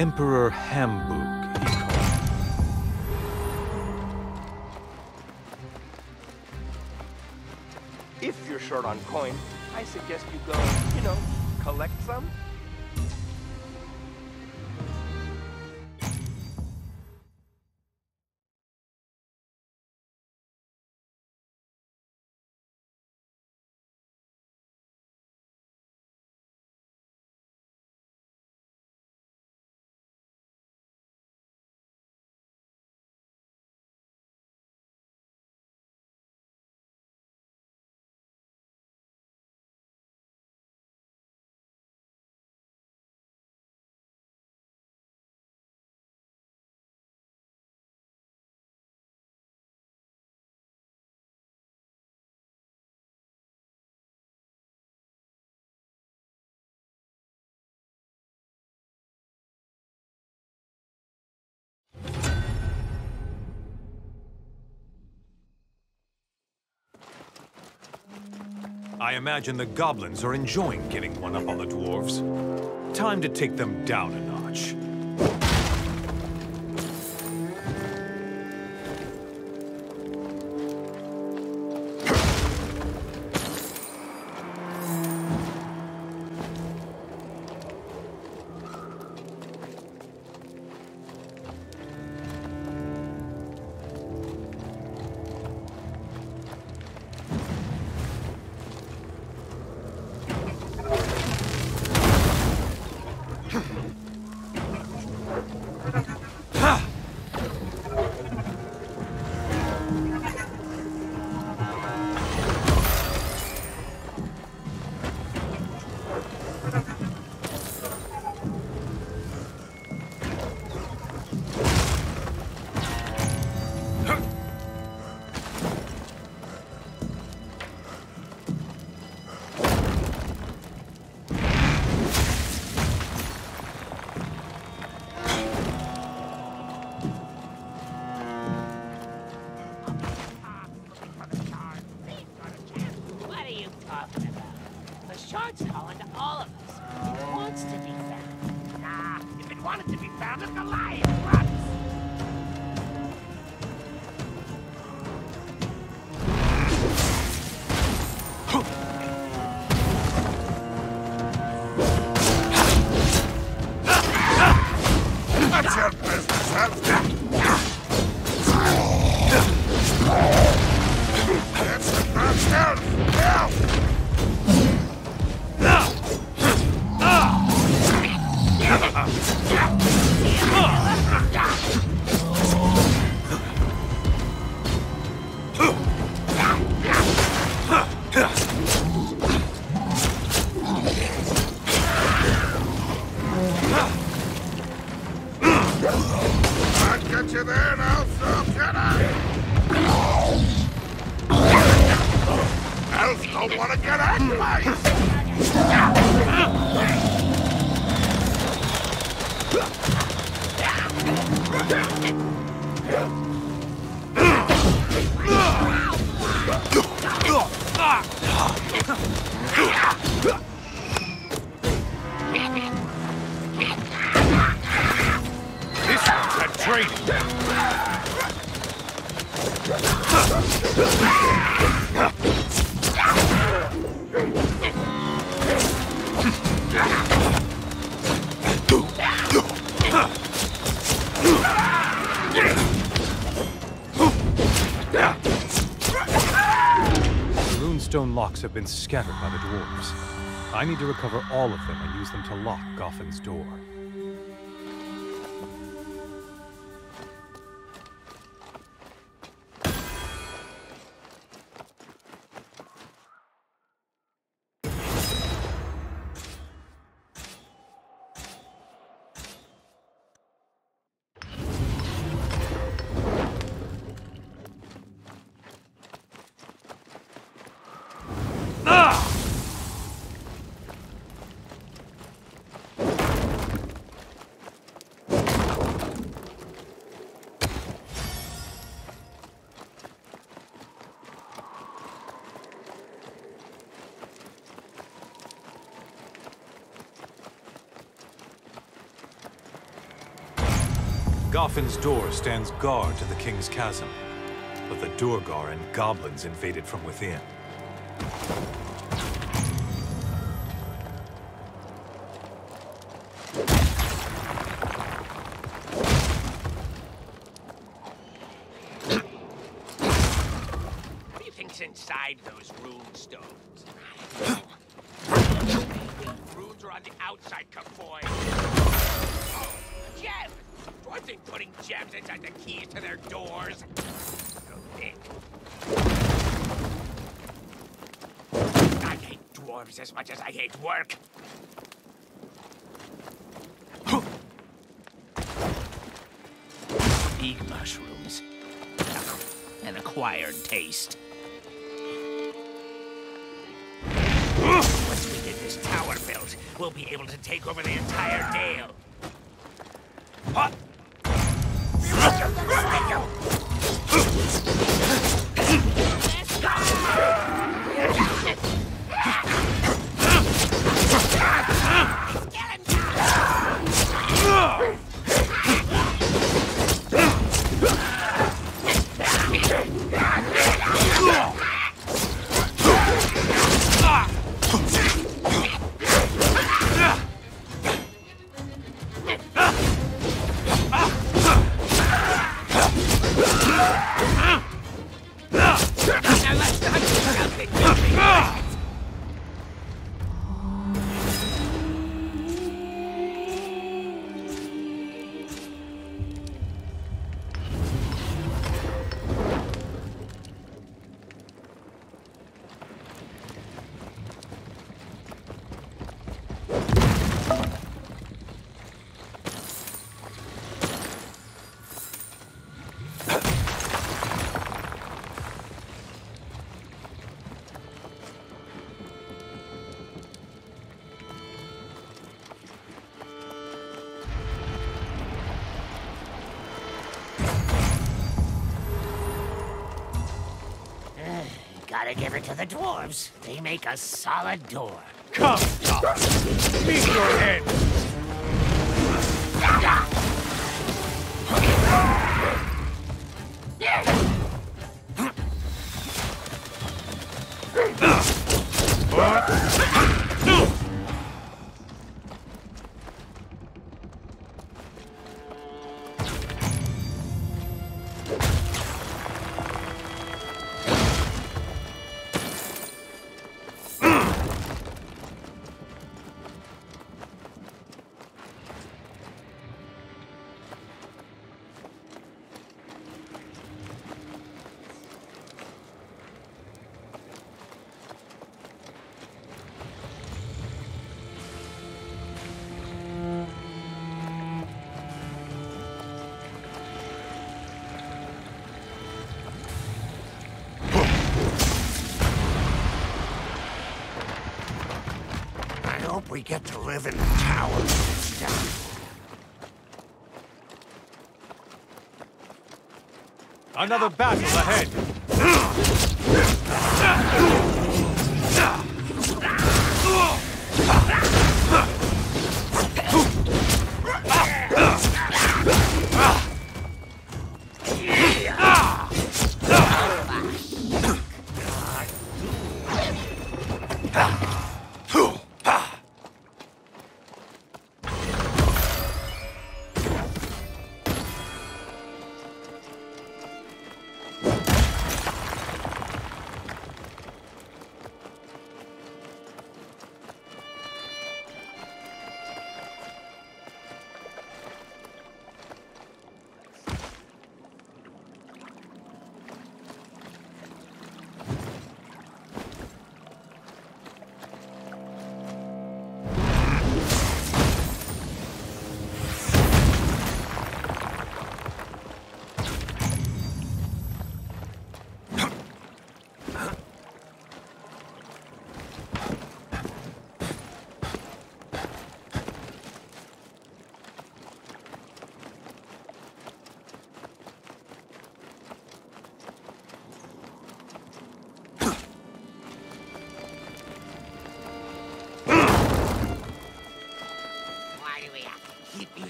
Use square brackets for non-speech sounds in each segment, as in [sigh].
Emperor Hambuk, he called. If you're short on coin, I suggest you go, you know, collect some. I imagine the goblins are enjoying getting one up on the dwarves. Time to take them down a notch. Locks have been scattered by the dwarves. I need to recover all of them and use them to lock Goffin's door. Goffin's door stands guard to the King's Chasm, but the Duergar and goblins invaded from within. We'll be able to take over the entire Dale. Gotta give it to the dwarves. They make a solid door. Come! Meet your end! Get to live in the tower. Another battle ahead!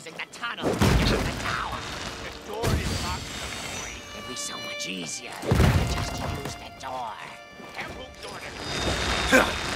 using the tunnel to get to the tower. The door is locked. It'd be so much easier to just use the door. Careful, Jordan. [laughs]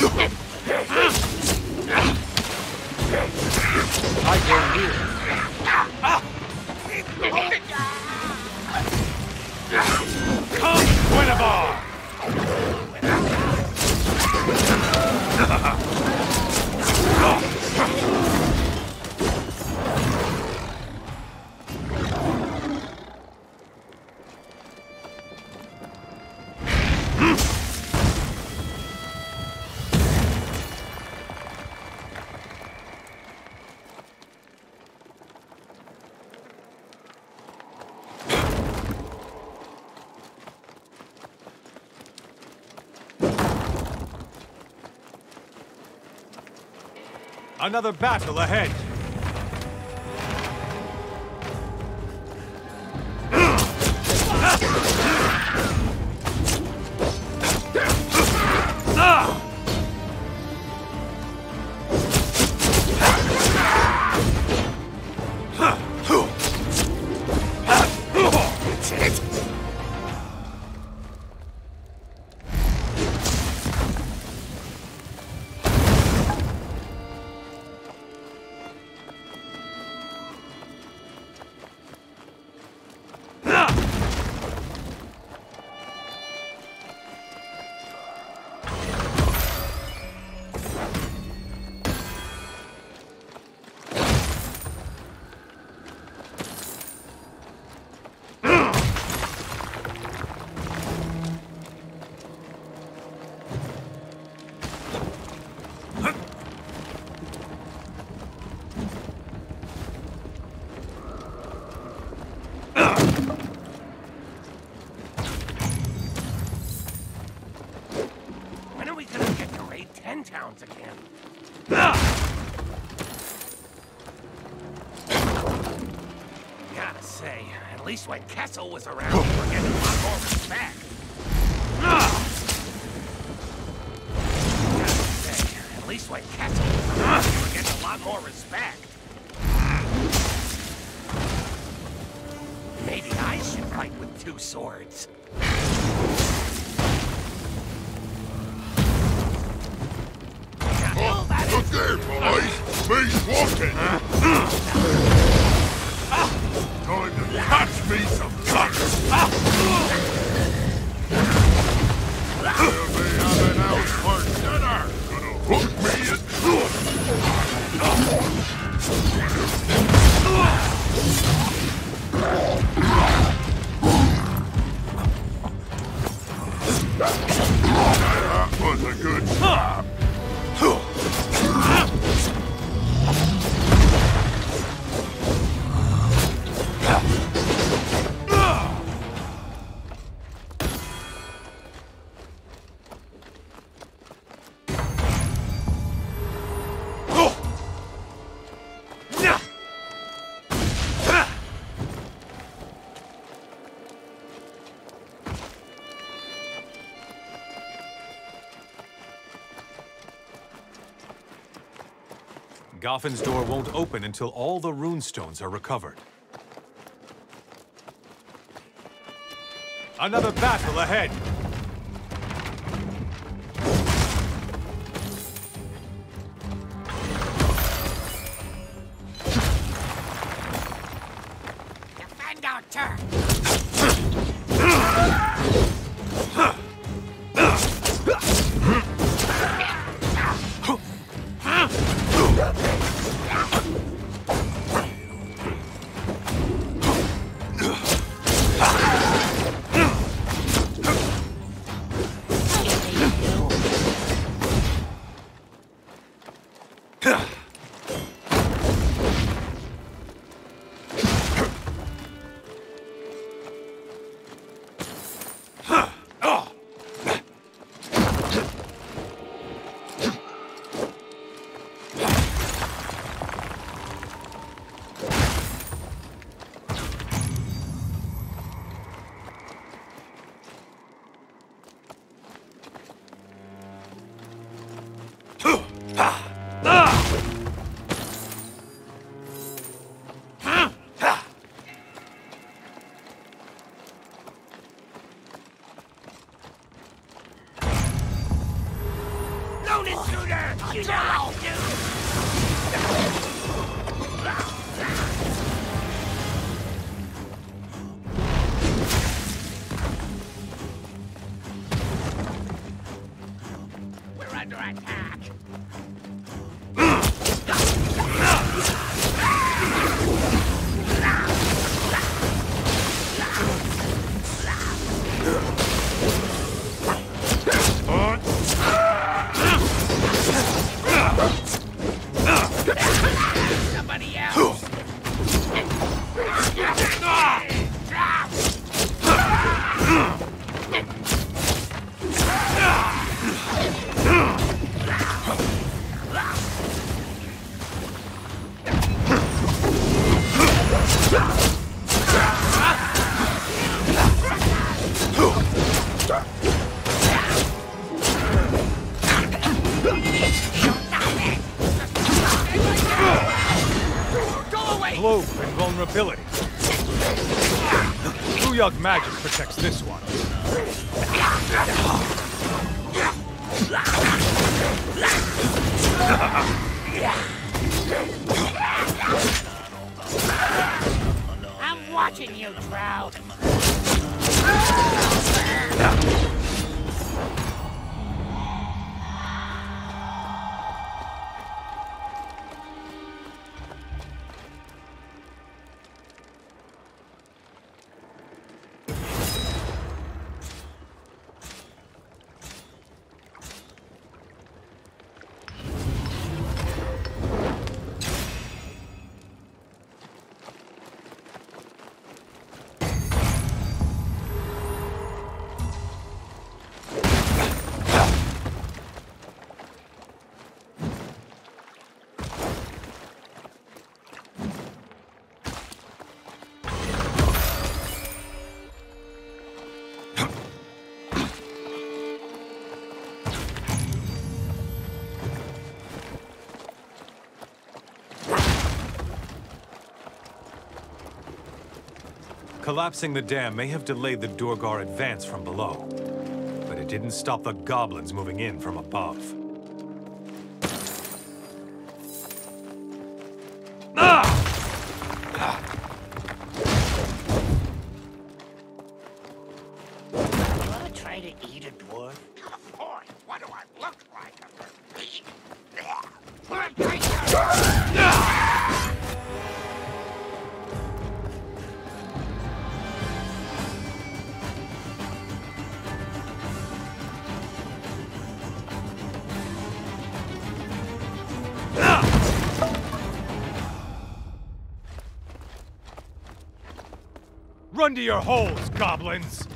[laughs] Come, Another battle ahead. Ten towns again? Gotta say, at least when Kessell was around, we were getting a lot more respect. Gotta say, at least when Kessell was around, we were getting a lot more respect. Maybe I should fight with two swords. There, boys. Space walking. Time to catch me some cuts. They'll be having out for dinner. Gonna hook me and That was a good job. Goffin's door won't open until all the runestones are recovered. Another battle ahead! Lone intruder! You know what to do! Away! Globe invulnerability. Ruyog magic protects this one. I'm watching you, Drow. Collapsing the dam may have delayed the Duergar advance from below, but it didn't stop the goblins moving in from above. Run to your holes, goblins!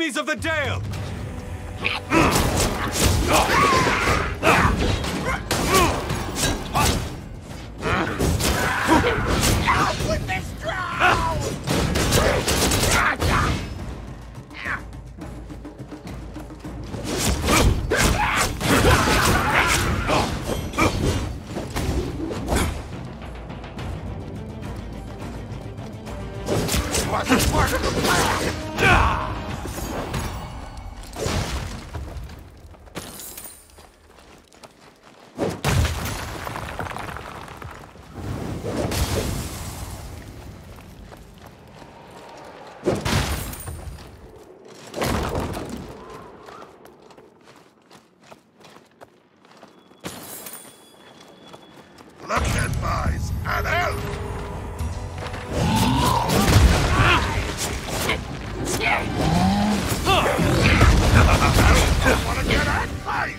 Enemies of the Dale! Get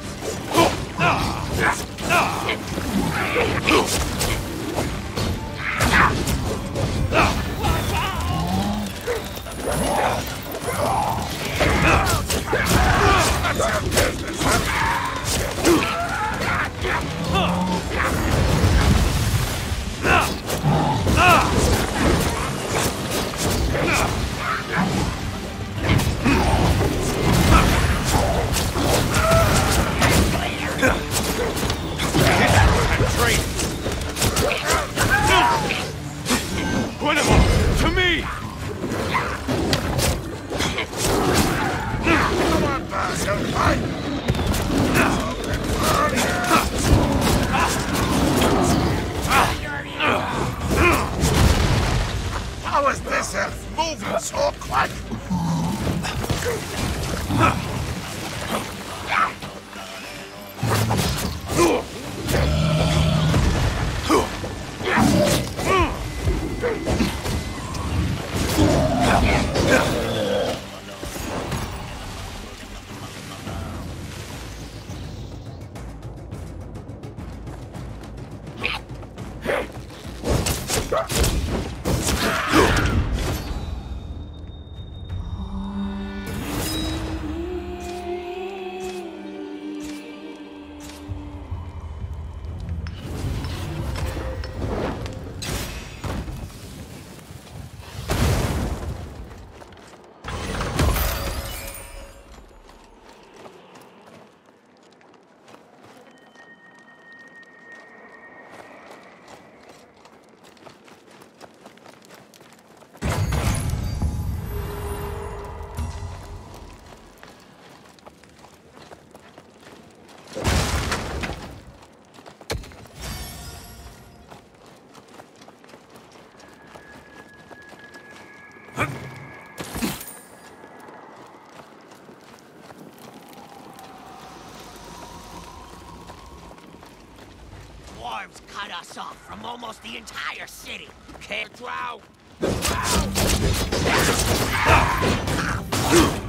cut us off from almost the entire city. Can't drow! Shut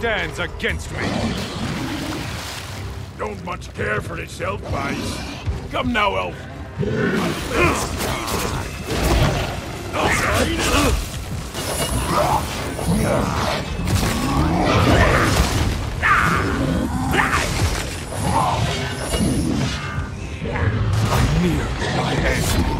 stands against me? Don't much care for yourself, boys. Come now, Elf. Near my head.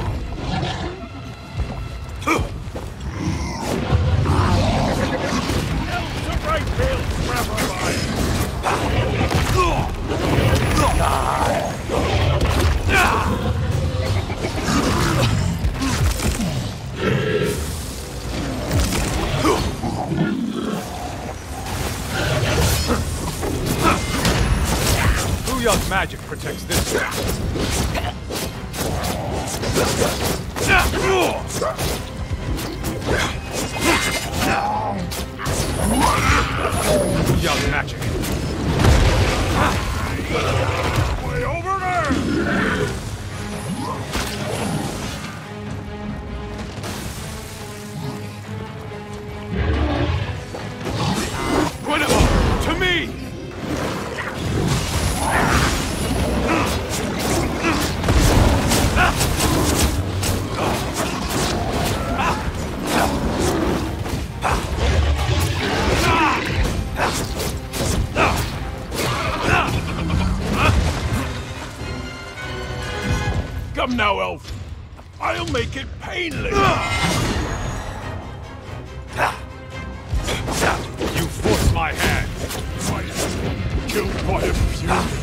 Come now, Elf. I'll make it painless. You force my hand. Killed by a few.